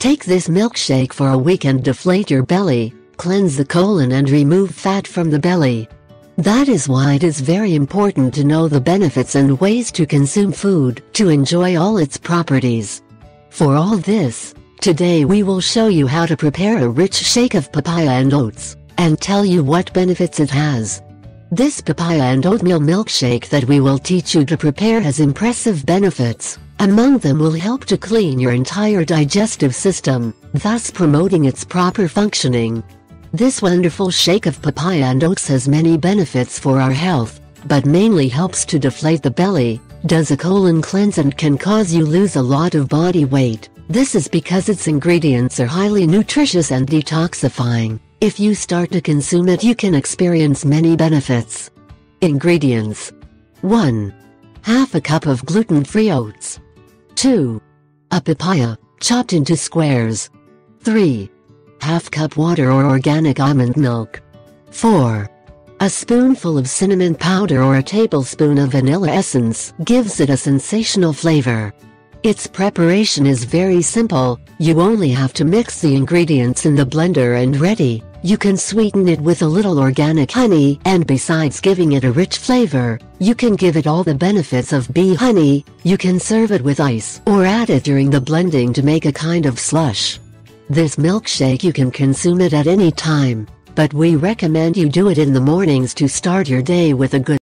Take this milkshake for a week and deflate your belly, cleanse the colon and remove fat from the belly. That is why it is very important to know the benefits and ways to consume food to enjoy all its properties. For all this, today we will show you how to prepare a rich shake of papaya and oats, and tell you what benefits it has. This papaya and oatmeal milkshake that we will teach you to prepare has impressive benefits. Among them will help to clean your entire digestive system, thus promoting its proper functioning. This wonderful shake of papaya and oats has many benefits for our health, but mainly helps to deflate the belly, does a colon cleanse and can cause you lose a lot of body weight. This is because its ingredients are highly nutritious and detoxifying. If you start to consume it you can experience many benefits. Ingredients 1. Half a cup of gluten-free oats. 2. A papaya, chopped into squares. 3 half cup water or organic almond milk. 4. A spoonful of cinnamon powder or a tablespoon of vanilla essence gives it a sensational flavor. Its preparation is very simple, you only have to mix the ingredients in the blender and ready. You can sweeten it with a little organic honey and besides giving it a rich flavor, you can give it all the benefits of bee honey, you can serve it with ice or add it during the blending to make a kind of slush. This milkshake you can consume it at any time, but we recommend you do it in the mornings to start your day with a good